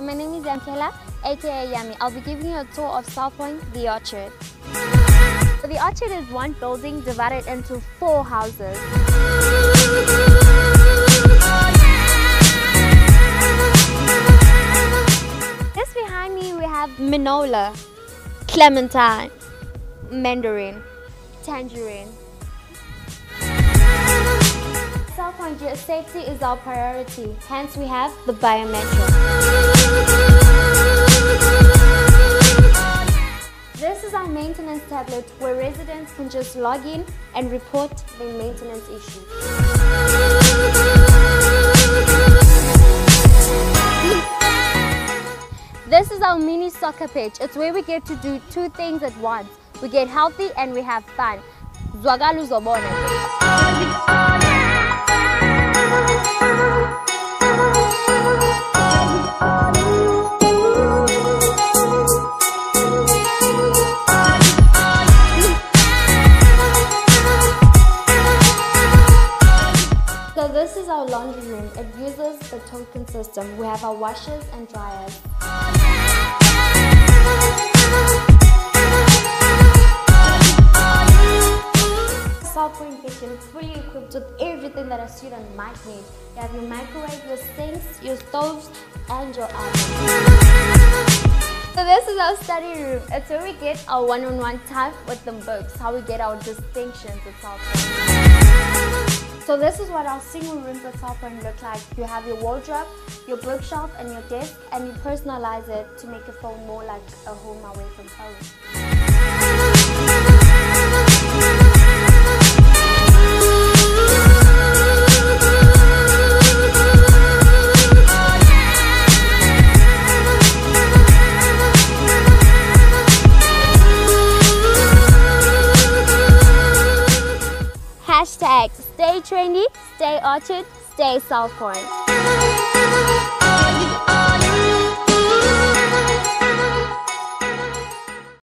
Mkela, aka Yami. I'll be giving you a tour of South Point, the Orchard. So the Orchard is one building divided into four houses. Just behind me we have Minneola, Clementine, Mandarin, Tangerine. Point safety is our priority, hence we have the biometric. This is our maintenance tablet where residents can just log in and report their maintenance issues. This is our mini soccer pitch. It's where we get to do two things at once. We get healthy and we have fun. Zwagalu Zobona. Is our laundry room. It uses the token system. We have our washers and dryers. South Point kitchen fully equipped with everything that a student might need. You have your microwave, your sinks, your stoves, and your oven. So this is our study room. It's where we get our one-on-one time with the books, how we get our distinctions Point. So this is what our single room at South Point look like. You have your wardrobe, your bookshelf, and your desk, and you personalize it to make it feel more like a home away from home. Stay trendy, stay orchard, stay South Point.